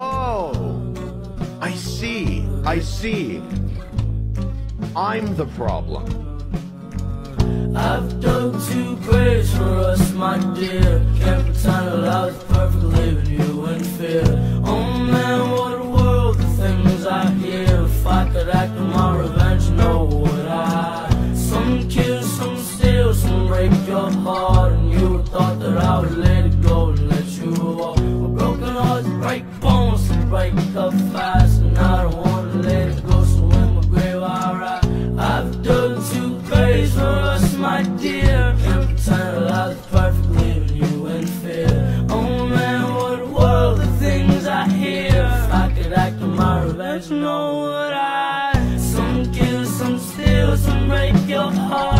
Oh, I see, I see. I'm the problem. I've done two prayers for us, my dear. Can't pretend Capitano, I was perfect living you in fear. Oh man, what a world, the things I hear. If I could act on my revenge, you know what I. Some kill, some steal, some break your heart, and you thought that I would live. up fast and I don't wanna let it go. So in my grave I ride I've done two crazy for us my dear. Can't pretend I was perfect leaving you in fear. Oh man what a world the things I hear. If I could act on my revenge you know what I Some kill, some steal, some break your heart.